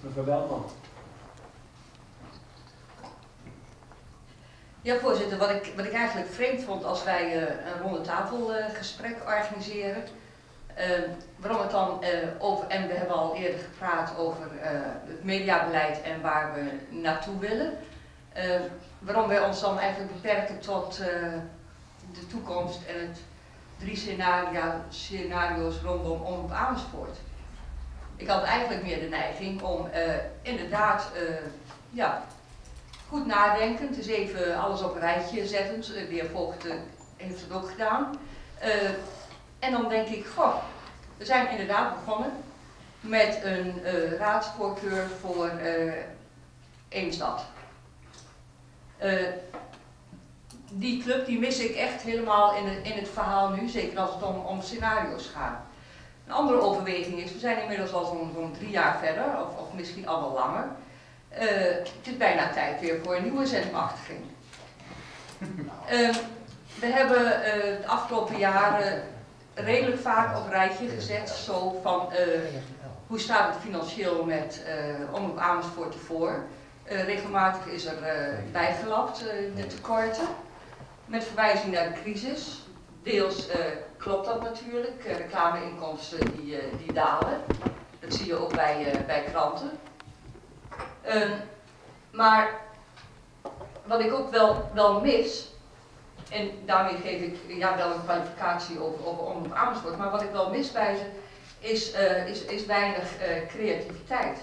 Mevrouw Beltman. Ja, voorzitter, wat ik, wat ik eigenlijk vreemd vond als wij uh, een ronde tafelgesprek uh, organiseren. Uh, waarom het dan over, en we hebben al eerder gepraat over het mediabeleid en waar we naartoe willen. waarom wij ons dan eigenlijk beperken tot de toekomst en het drie scenario, scenario's rondom Omroep Amersfoort. Ik had eigenlijk meer de neiging om inderdaad ja, goed nadenkend, dus even alles op een rijtje zetten. De heer Voogd heeft het ook gedaan. En dan denk ik, goh, we zijn inderdaad begonnen met een raadsvoorkeur voor uh, één stad. Die club die mis ik echt helemaal in het, in het verhaal nu, zeker als het om, om scenario's gaat. Een andere overweging is, we zijn inmiddels al zo'n zo drie jaar verder, of, of misschien al wel langer. Uh, het is bijna tijd weer voor een nieuwe zendmachtiging. Uh, we hebben uh, de afgelopen jaren redelijk vaak op rijtje gezet, zo van hoe staat het financieel met Omroep Amersfoort ervoor. regelmatig is er bijgelapt de tekorten, met verwijzing naar de crisis. Deels klopt dat natuurlijk, reclameinkomsten die, die dalen. Dat zie je ook bij, bij kranten. Um, maar wat ik ook wel, wel mis, en daarmee geef ik ja, wel een kwalificatie over, over Omroep Amersfoort, maar wat ik wel mis bij ze is, is, is weinig creativiteit.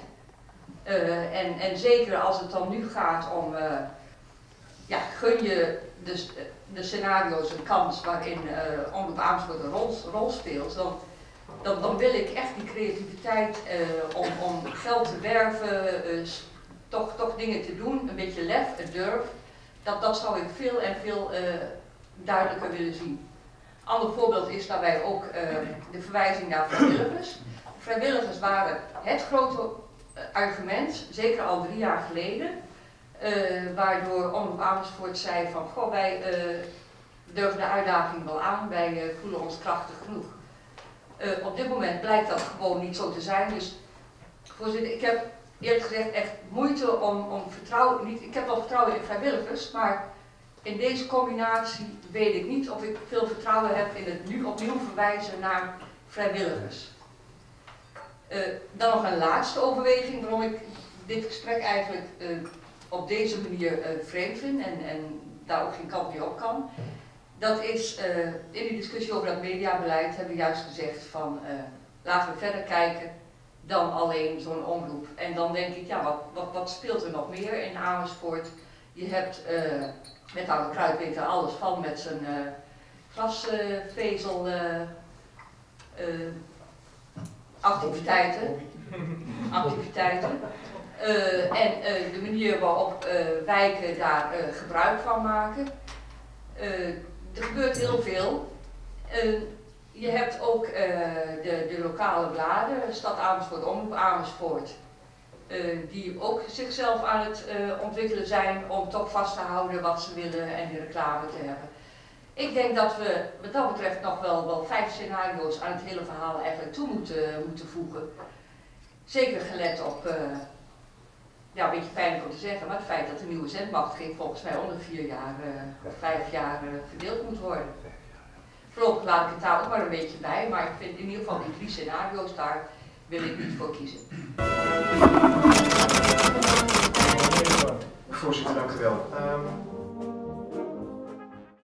En, en zeker als het dan nu gaat om, ja, gun je de, de scenario's een kans waarin uh, Omroep Amersfoort een rol, rol speelt, dan, dan, dan, wil ik echt die creativiteit om, om geld te werven, toch, toch dingen te doen, een beetje lef, een durf, dat, dat zou ik veel en veel duidelijker willen zien. Ander voorbeeld is daarbij ook de verwijzing naar vrijwilligers. Vrijwilligers waren het grote eh, argument, zeker al drie jaar geleden, waardoor Omroep Amersfoort zei van, goh, wij durven de uitdaging wel aan, wij voelen ons krachtig genoeg. op dit moment blijkt dat gewoon niet zo te zijn, dus voorzitter, ik heb eerlijk gezegd echt moeite om, om vertrouwen, niet, ik heb wel vertrouwen in vrijwilligers, maar in deze combinatie weet ik niet of ik veel vertrouwen heb in het nu opnieuw verwijzen naar vrijwilligers. Uh, dan nog een laatste overweging waarom ik dit gesprek eigenlijk uh, op deze manier uh, vreemd vind en, en daar ook geen kant meer op kan. Dat is, in die discussie over dat mediabeleid hebben we juist gezegd van laten we verder kijken dan alleen zo'n omroep. En dan denk ik, ja, wat, wat, wat, speelt er nog meer in Amersfoort? Je hebt uh, met Oude Kruid weet er alles van met zijn glasvezel activiteiten. activiteiten. En de manier waarop wijken daar gebruik van maken. er gebeurt heel veel je hebt ook de, de, lokale bladen, Stad Amersfoort, Omroep Amersfoort, die ook zichzelf aan het ontwikkelen zijn om toch vast te houden wat ze willen en die reclame te hebben. Ik denk dat we wat dat betreft nog wel, wel vijf scenario's aan het hele verhaal eigenlijk toe moeten, moeten voegen. Zeker gelet op, ja een beetje pijnlijk om te zeggen, maar het feit dat de nieuwe zendmachtiging volgens mij onder vier jaar of vijf jaar verdeeld moet worden. Voorlopig laat ik het daar ook maar een beetje bij, maar ik vind in ieder geval die drie scenario's, daar wil ik niet voor kiezen.